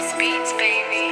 Speeds, baby.